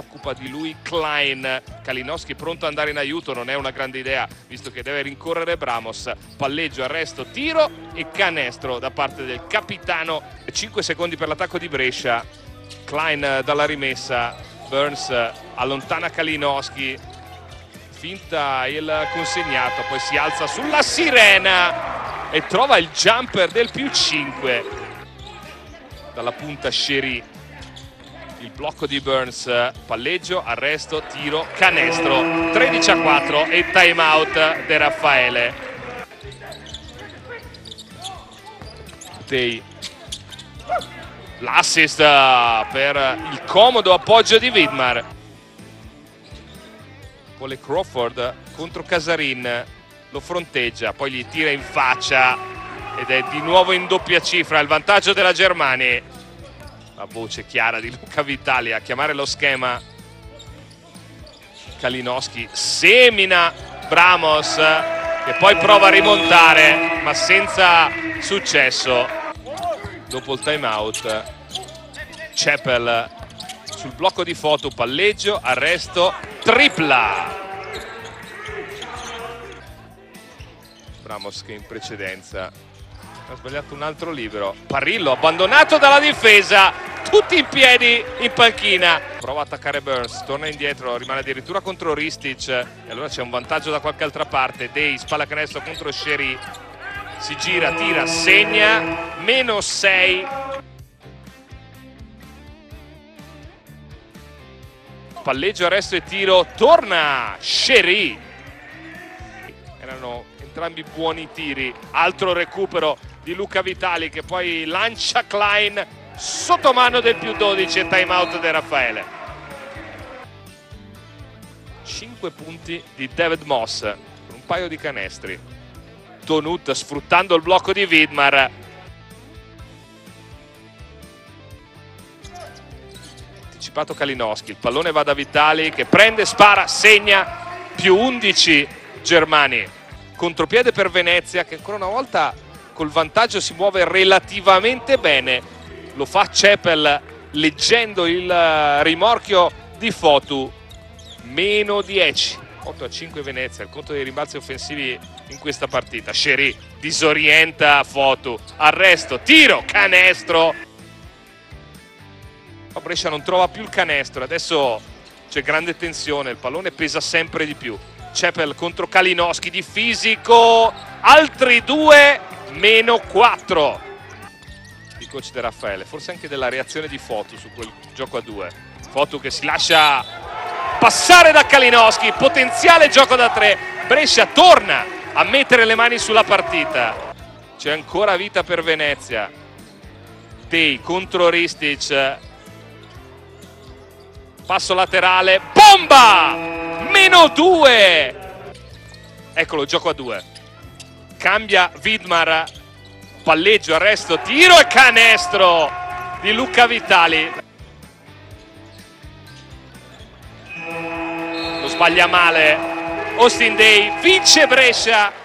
occupa di lui Klein. Kalinowski pronto ad andare in aiuto, non è una grande idea visto che deve rincorrere Bramos. Palleggio, arresto, tiro e canestro da parte del capitano. 5 secondi per l'attacco di Brescia. Klein dalla rimessa, Burns allontana Kalinowski, finta il consegnato, poi si alza sulla sirena e trova il jumper del più 5 dalla punta Sherry il blocco di Burns palleggio, arresto, tiro, canestro. 13 a 4 e time out De Raffaele. Tei l'assist per il comodo appoggio di Widmar. Vuole Crawford contro Casarin lo fronteggia poi gli tira in faccia ed è di nuovo in doppia cifra il vantaggio della Germania la voce chiara di Luca Vitali a chiamare lo schema. Kalinowski semina Bramos che poi prova a rimontare ma senza successo. Dopo il time out Cepel sul blocco di foto palleggio arresto tripla. Bramos che in precedenza ha sbagliato un altro libero Parillo abbandonato dalla difesa tutti in piedi in panchina. Prova a attaccare Burns torna indietro rimane addirittura contro Ristic e allora c'è un vantaggio da qualche altra parte. Day spalla canestro contro Sherry. Si gira, tira, segna meno 6 palleggio, arresto e tiro torna Sherry. Erano entrambi buoni tiri. Altro recupero di Luca Vitali che poi lancia Klein sotto mano del più 12 e time out di Raffaele. 5 punti di David Moss con un paio di canestri. Donut sfruttando il blocco di Widmar. Anticipato Kalinowski il pallone va da Vitali che prende, spara, segna più 11 Germani. Contropiede per Venezia che ancora una volta col vantaggio si muove relativamente bene lo fa Cepel leggendo il rimorchio di Fotu. Meno 10 8 a 5 Venezia il conto dei rimbalzi offensivi in questa partita. Sherry disorienta Fotu. Arresto, tiro, canestro. Brescia non trova più il canestro. Adesso c'è grande tensione il pallone pesa sempre di più. Cepel contro Kalinowski di fisico. Altri due meno 4 di coach De Raffaele forse anche della reazione di Fotu su quel gioco a due. Fotu che si lascia passare da Kalinowski potenziale gioco da tre. Brescia torna a mettere le mani sulla partita. C'è ancora vita per Venezia. Tei contro Ristic. Passo laterale bomba! Meno 2 eccolo gioco a due. Cambia Widmar palleggio, arresto, tiro e canestro di Luca Vitali. Lo sbaglia male. Austin Day vince Brescia